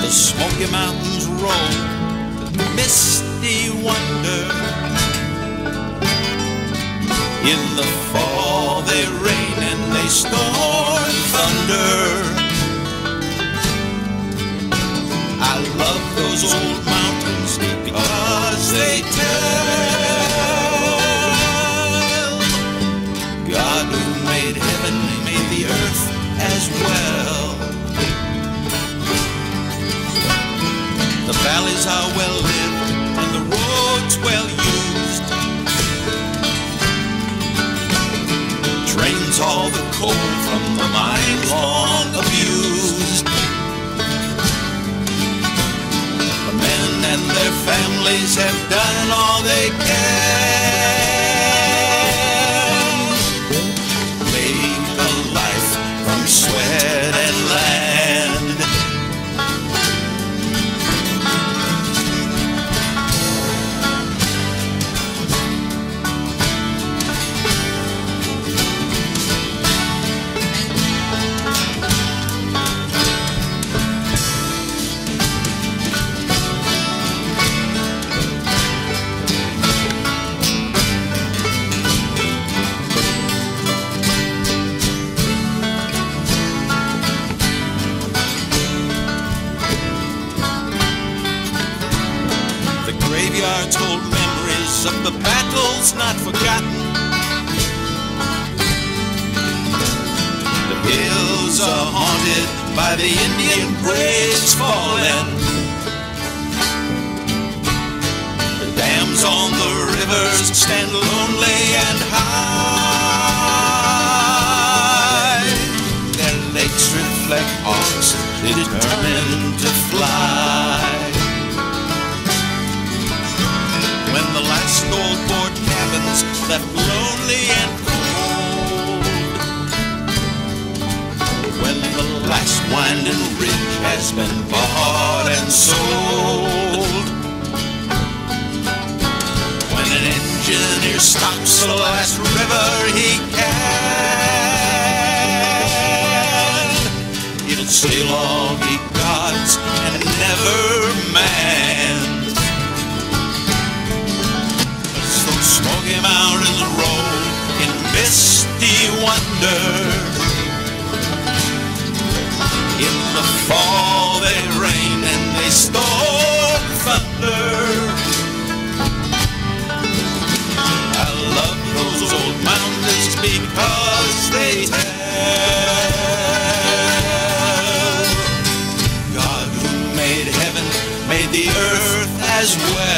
The Smoky Mountains roll, the misty wonder. In the fall they rain and they storm thunder. I love those old well. The valleys are well lived and the roads well used. Drains all the coal from the mines long abused. The men and their families have done all they can. Graveyards hold memories of the battles not forgotten. The hills are haunted by the Indian braves fallen. The dams on the rivers stand lonely and high. Their lakes reflect hawks determined to fly. Cabins left lonely and cold. When the last winding ridge has been bought and sold. In the fall they rain and they storm thunder. I love those old mountains because they tell God who made heaven made the earth as well.